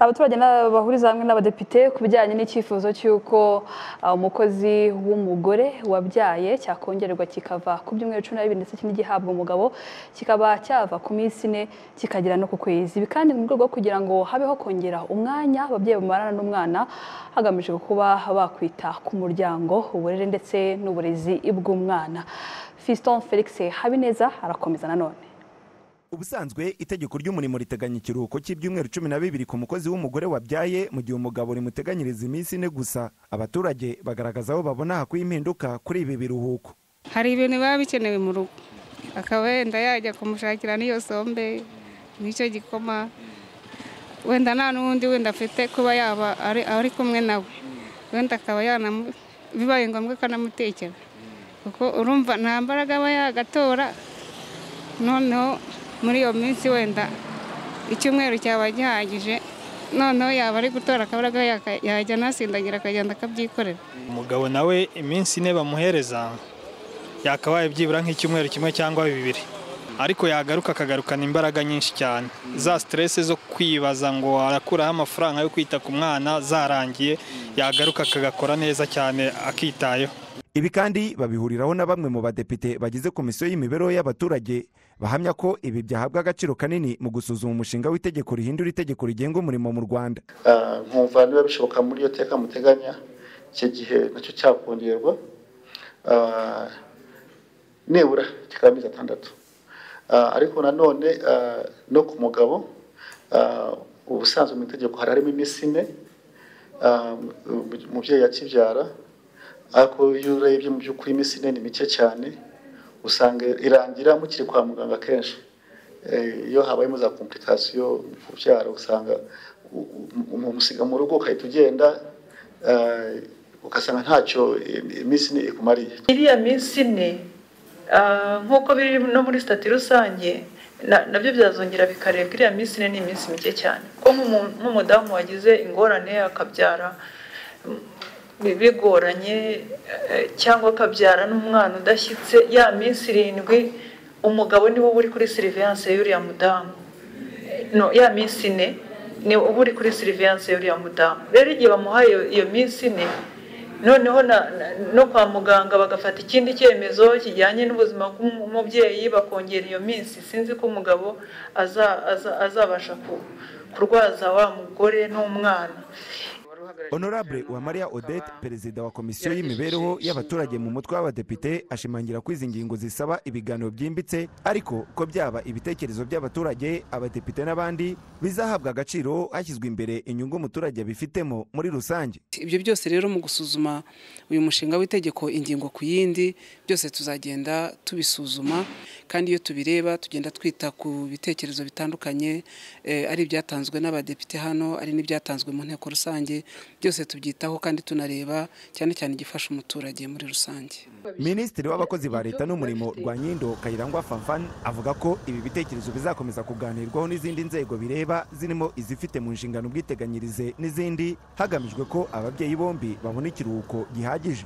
abaturage bahuriza hamwe n'abadepite ku bijyanye n'icyifuzo cy'uko uh, umukozi w'umugore wabyaye cyakongererwa kikava ku byumweru cumi na bibiri ndetse ikindi gihabwa umugabo kikaba cyava ku minsi ine kikagera no ku kwezi. Ibi kandi mu rwego rwo kugira ngo habeho kongera umwanya ababyeyi bamarana n'umwana hagamijwe kuba bakwita ku muryango uburere ndetse n'uburezi bw'umwana. Fiston Felix Habineza arakomeza nanone ubusanzwe itegeko ry'umurimo riteganya ikiruhuko cy'ibyumweru cumi na bibiri ku mukozi w'umugore wabyaye mu gihe umugabo rimuteganyiriza iminsi ine gusa. Abaturage bagaragaza aho babona hakwiye impinduka kuri ibi biruhuko. Hari ibintu biba bikenewe mu rugo. Akaba wenda yajya kumushakira n'iyo sombe n'icyo gikoma wenda nta n'ubundi wenda afite kuba yaba ari kumwe nawe. Wenda akaba bibaye ngombwa akanamutekera kuko urumva nta mbaraga aba yagatora noneho muri iyo minsi wenda icyumweru cyaba gihagije noneho yaba ari gutora akabaraga yajya anasindagira akagenda akabyikorera. Umugabo nawe iminsi ine bamuhereza yakabaye byibura nk'icyumweru kimwe cyangwa bibiri. Ariko yagaruka akagarukana imbaraga nyinshi cyane. Za siteresi zo kwibaza ngo arakuraho amafaranga yo kwita ku mwana zarangiye yagaruka akagakora neza cyane akitayeho. Ibi kandi babihuriraho na bamwe mu badepite bagize komisiyo y'imibereho y'abaturage bahamya ko ibi byahabwa agaciro kanini mu gusuzuma umushinga w'itegeko rihindura itegeko rigenga umurimo mu rwanda. Nkumva niba bishoboka muri iyo teka muteganya icyo gihe na cyo cyakongerwa. Nibura kikaba amezi atandatu ariko nanone no ku mugabo ubusanzwe mu itegeko hari harimo iminsi ine umubyeyi akibyara ariko iyo urebye mu by'ukuri iminsi ine ni mike cyane usanga irangira mukiri kwa muganga kenshi. Iyo habayemo za komplikasiyo kubyara usanga umusiga mu rugo ugahita ugenda ugasanga ntacyo iminsi ine ikumariye. Iriya minsi ine nk'uko biri no muri sitati rusange na byo byazongera bikarebwa iriya minsi ine ni iminsi mike cyane. Ko nk'umudamu wagize ingorane akabyara bigoranye cyangwa akabyara n'umwana udashyitse ya minsi irindwi umugabo ni we uba uri kuri siriviyanse y'uriya mudamu. Ya minsi ine ni uba uri kuri siriviyanse y'uriya mudamu. Rero igihe bamuhaye iyo minsi ine noneho no kwa muganga bagafata ikindi cyemezo kijyanye n'ubuzima bw'umubyeyi bakongera iyo minsi. Sinzi ko umugabo azabasha kurwaza wa mugore n'umwana. Honorable uwamariya odette perezida wa komisiyo y'imibereho y'abaturage mu mutwe w'abadepite ashimangira ko izi ngingo zisaba ibiganiro byimbitse ariko ko byaba ibitekerezo by'abaturage abadepite n'abandi bizahabwa agaciro hashyizwe imbere inyungu umuturage abifitemo muri rusange. Ibyo byose rero mu gusuzuma uyu mushinga w'itegeko ingingo ku yindi byose tuzagenda tubisuzuma kandi iyo tubireba tugenda twita ku bitekerezo bitandukanye ari ibyatanzwe n'abadepite hano ari n'ibyatanzwe mu nteko rusange byose tubyitaho kandi tunareba cyane cyane igifasha umuturage muri rusange. Minisitiri w'abakozi ba leta n'umurimo rwanyindo kayirangwa fanfan avuga ko ibi bitekerezo bizakomeza kuganirwaho n'izindi nzego bireba zirimo izifite mu nshingano ubwiteganyirize n'izindi hagamijwe ko ababyeyi bombi babona ikiruhuko gihagije.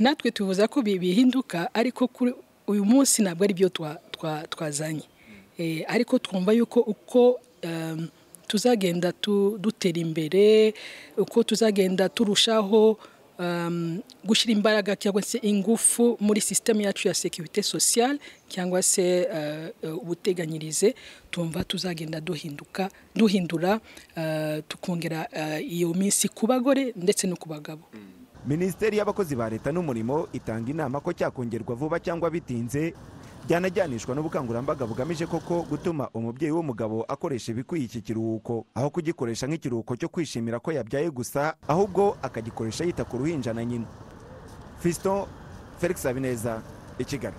Natwe tubuza ko bihinduka ariko uyu munsi ntabwo ari byo twazanye. Ariko twumva yuko uko tuzagenda dutera imbere uko tuzagenda turushaho gushyira imbaraga cyangwa se ingufu muri sisiteme yacu ya sekirite sosiyale cyangwa se ubuteganyirize tumva tuzagenda duhinduka duhindura tukongera iyo minsi ku bagore ndetse no ku bagabo. Minisiteri y'abakozi ba leta n'umurimo itanga inama ko cyakongerwa vuba cyangwa bitinze byanajyanishwa n'ubukangurambaga bugamije koko gutuma umubyeyi w'umugabo akoresha ibikwiye iki kiruhuko. Aho kugikoresha nk'ikiruhuko cyo kwishimira ko yabyaye gusa ahubwo akagikoresha yita ku ruhinja na nyina. Fiston felix habineza i kigali.